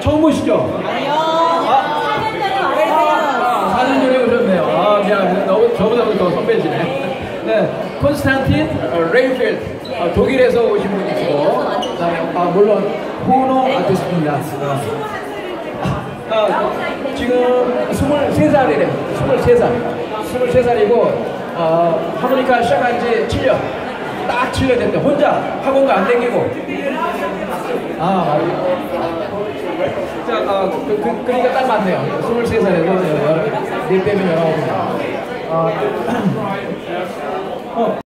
처음 보시죠? 아니요. 아, 4년 전에 오셨네요. 아, 미안해. 너무, 저보다 더 선배시네. 네, 콘스탄틴 어, 라인펠트. 어, 독일에서 오신 분이시고, 아, 물론, 호너 아티스트입니다. 아, 지금 23살이래요. 23살. 23살이고, 어, 하모니카 시작한 지 7년. 딱 7년 됐대. 혼자 학원도 안 다니고. 아. 자, 아, 그, 그, 그러니까 딱 맞네요. 23살에서 일 때문에 19살. 아, 어,